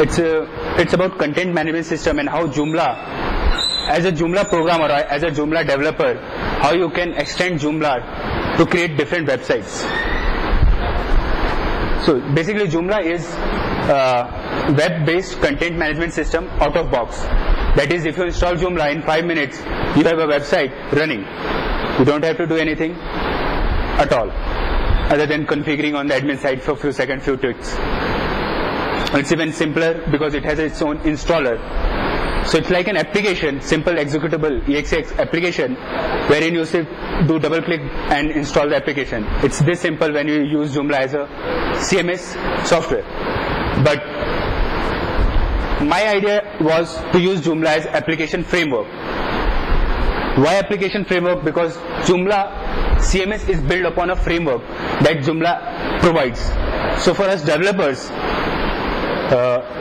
it's a, it's about content management system and how Joomla, as a Joomla programmer as a Joomla developer, how you can extend Joomla to create different websites. So basically Joomla is uh, web-based content management system out of box. That is, if you install Joomla in five minutes, you have a website running. You don't have to do anything at all, other than configuring on the admin side for a few seconds, few tweaks. It's even simpler because it has its own installer. So it's like an application, simple executable EXE application, wherein you do double click and install the application. It's this simple when you use Joomla as a CMS software. But my idea was to use Joomla as application framework. Why application framework? Because Joomla CMS is built upon a framework that Joomla provides. So for us developers,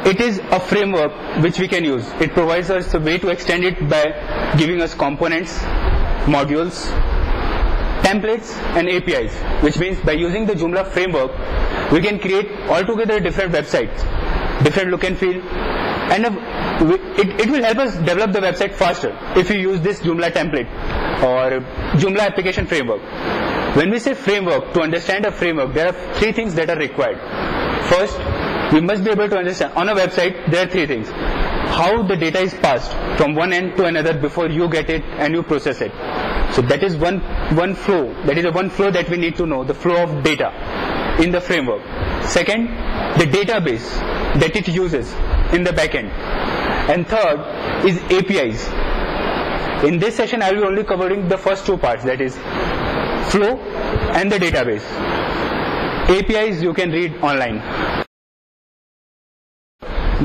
it is a framework which we can use. It provides us a way to extend it by giving us components, modules, templates and APIs, which means by using the Joomla framework, we can create altogether different websites, different look and feel, and it, it will help us develop the website faster if you use this Joomla template or Joomla application framework. When we say framework, to understand a framework, there are three things that are required. First, we must be able to understand. On a website there are three things. How the data is passed from one end to another before you get it and you process it. So that is one one flow. That is a one flow that we need to know the flow of data in the framework. Second the database that it uses in the backend. And third is apis in this session i will be only covering the first two parts that is flow and the database. Apis you can read online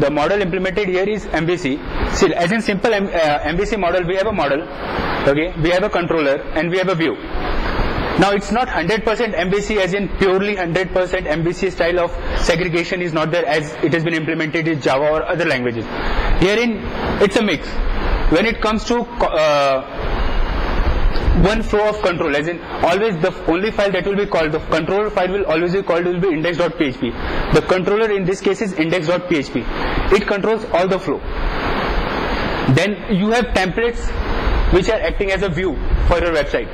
the model implemented here is MVC. See, as in simple M, uh, MVC model, we have a model, okay, we have a controller and we have a view. Now it's not 100% MVC as in purely 100% MVC style of segregation is not there as it has been implemented in Java or other languages. Herein, it's a mix. When it comes to uh, one flow of control as in always the only file that will be called the controller file will always be called will be index.php the controller in this case is index.php it controls all the flow. Then you have templates which are acting as a view for your website.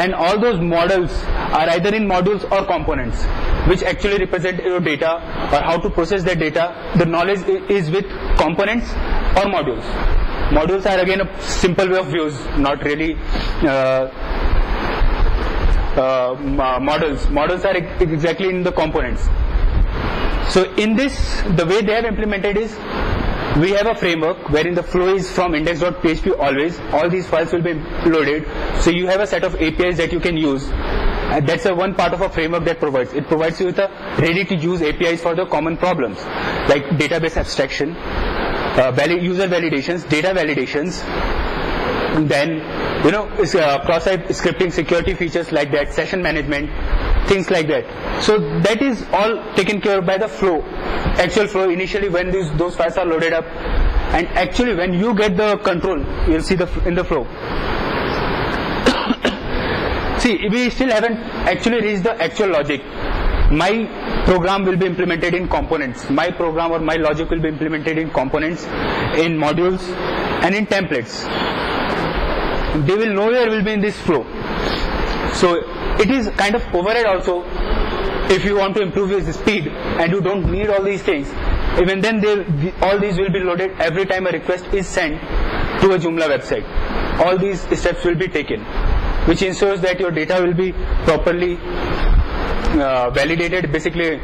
And all those models are either in modules or components which actually represent your data or how to process that data. The knowledge is with components or modules Modules are again a simple way of views, not really uh, uh, models. Models are exactly in the components. So in this, the way they have implemented is we have a framework wherein the flow is from index.php always. All these files will be loaded. So you have a set of APIs that you can use. Uh, that's a one part of a framework that provides. It provides you with a ready to use APIs for the common problems like database abstraction, uh, valid user validations, data validations, then you know uh, cross-site scripting security features like that, session management, things like that. So that is all taken care of by the flow, actual flow initially when these those files are loaded up, and actually when you get the control, you'll see the in the flow. see, we still haven't actually reached the actual logic my program will be implemented in components. My program or my logic will be implemented in components, in modules, and in templates. They will nowhere will be in this flow. So it is kind of overhead also if you want to improve your speed and you don't need all these things. Even then, they, all these will be loaded every time a request is sent to a Joomla website. All these steps will be taken, which ensures that your data will be properly uh, validated, basically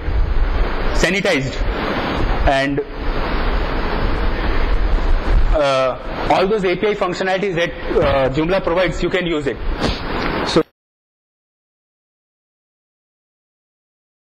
sanitized, and uh, all those API functionalities that uh, Joomla provides, you can use it.